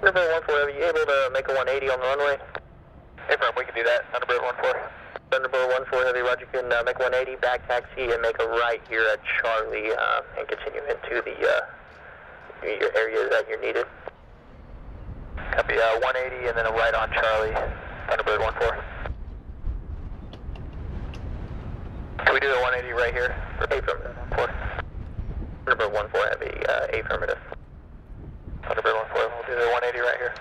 Thunderbird 1-4, are you able to make a 180 on the runway? Affirm, we can do that. Thunderbird 1-4. Thunderbird 1-4 Heavy, roger, you can uh, make 180, back taxi and make a right here at Charlie uh, and continue into the uh, your area that you're needed. Copy, uh, 180 and then a right on Charlie. Thunderbird 1-4. Can we do the 180 right here? Affirmative, 1-4. Thunderbird 1-4 Heavy, uh, affirmative. Thunderbird 1-4, we'll do the 180 right here.